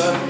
love